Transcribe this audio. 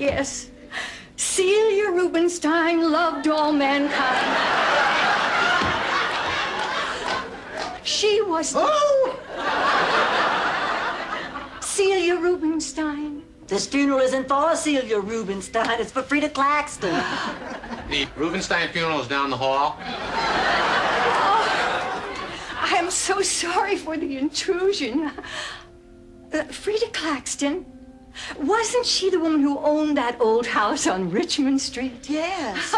yes. Celia Rubinstein loved all mankind. She was. Oh! Celia Rubinstein. This funeral isn't for Celia Rubinstein. It's for Frida Claxton. The Rubenstein funeral is down the hall. Oh, I am so sorry for the intrusion. Uh, Frida Claxton. Wasn't she the woman who owned that old house on Richmond Street? Yes.